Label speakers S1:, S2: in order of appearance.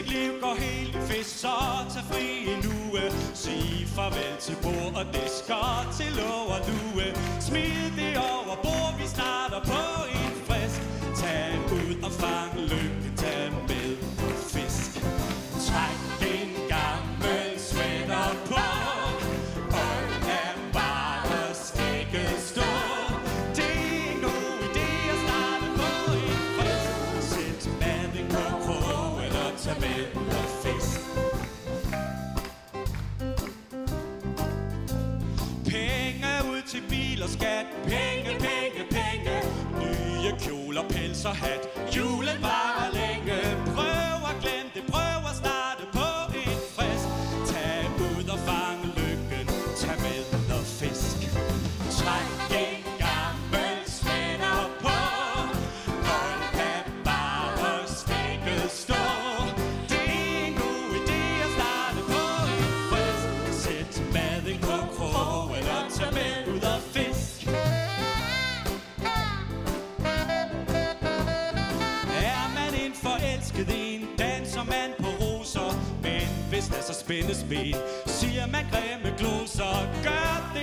S1: dit liv går helt i fisk, så tag fri en uge. Sig farvel til bord og disker til lov og due. Smid det over bord. til bil og skat. Penge, penge, penge. Nye kjoler, pels og hat. vist er så spændespil Siger man grimme gloser, gør det